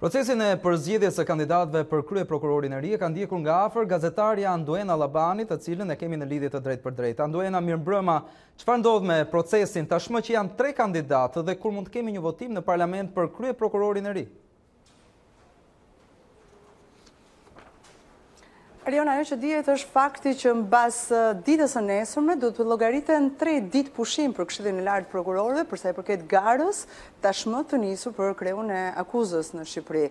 Procesin e përzgjedhjes së kandidatëve për kryeprokurorin e ri e ka ndjekur nga afër gazetarja Anduena Labani, të cilën e kemi në lidhje të drejtpërdrejtë. Anduena, mirëmbrëma. Çfarë ndodh me procesin tashmë që janë tre kandidatë dhe kur mund të kemi një votim në parlament për kryeprokurorin e ri? Erion, ajo që dihet është fakti që mbas ditës së nesërme do të llogariten tre ditë pushim për Këshillin e Lartë të Prokurorëve për sa i përket garës tashmë të nisur për kreun e akuzës në Shqipëri.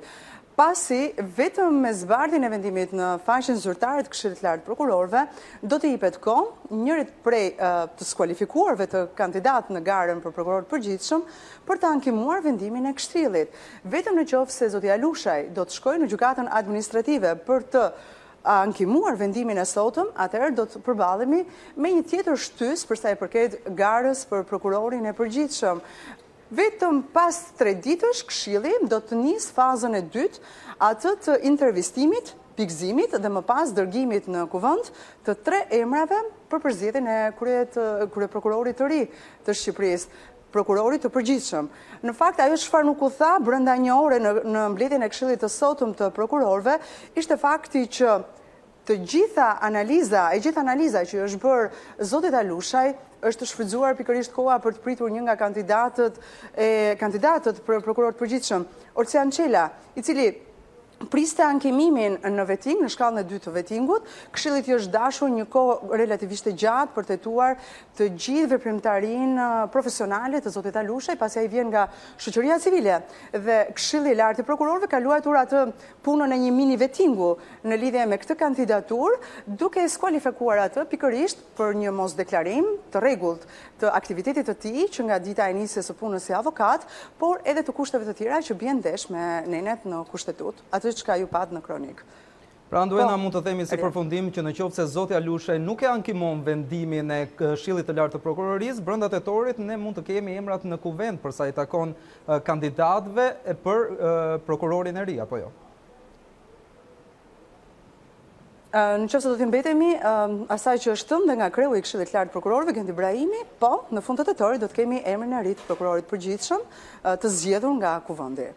Pasi, vetëm me zbardhjen e vendimit në faqen zyrtare të Këshillit të Lartë të Prokurorëve, do t'i jepet kohë njërit prej të skualifikuarve të kandidatëve në garën për prokuror të përgjithshëm, për të ankimuar vendimin e Këshillit. Vetëm në qoftë se zoti Alushaj do të shkojë në Gjykatën Administrative për të ankimuar vendimin e sotëm, atëherë do të përballemi me një tjetër shtysë për sa i përket garës për prokurorin e përgjithshëm. Vetëm pas tre ditësh Këshilli do të nisë fazën e dytë, atë të intervistimit, pikëzimit dhe më pas dërgimit në Kuvend të tre emrave për përzgjedhjen e kryeprokurorit të ri të Shqipërisë. prokurorit të përgjithshëm. Në fakt, ajo çfarë nuk u tha brenda një ore në, në mbledhjen e këshillit të sotëm të prokurorëve, ishte fakti që të gjitha analiza, e gjitha analiza që është bërë Zotit Alushaj, është shfrytëzuar pikërisht koha për të pritur një nga kandidatët, e, kandidatët për prokuror të përgjithshëm, Olsian Çela, i cili priste ankimimin në veting, në shkallën e dytë të vetingut. Këshillit i është dashur një kohë relativisht e gjatë për të hetuar të gjithë veprimtarinë profesionale të zotit Alushaj, pasi ai vjen nga shoqëria civile. Dhe Këshilli i Lartë i Prokurorëve ka luajtur atë punën e një mini vetingu në lidhje me këtë kandidaturë, duke e skualifikuar atë pikërisht për një mosdeklarim të rregullt të aktivitetit të tij që nga dita e nisjes së punës si avokat, por edhe të kushteve të tjera që bien ndesh me nenet në Kushtetutë, atë çka ju patë në kronikë. Pra Anduena mund të themi si përfundim që në qoftë se zoti Alushaj nuk e ankimon vendimin e Këshillit të Lartë të Prokurorisë, brenda tetorit ne mund të kemi emrat në Kuvend për sa i takon kandidatëve për prokurorin e ri, apo jo? Në qëfë se do t'i mbetemi asaj që është thënë dhe nga kreu i Këshillit të Lartë të Prokurorëve, Gent Ibrahimi, po, në fund të tetorit do të kemi emrin e ri të prokurorit të përgjithshëm të zgjedhur nga Kuvendi.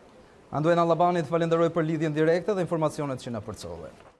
Anduena Labani, të falënderoj për lidhjen direkte dhe informacionet që na përcolle.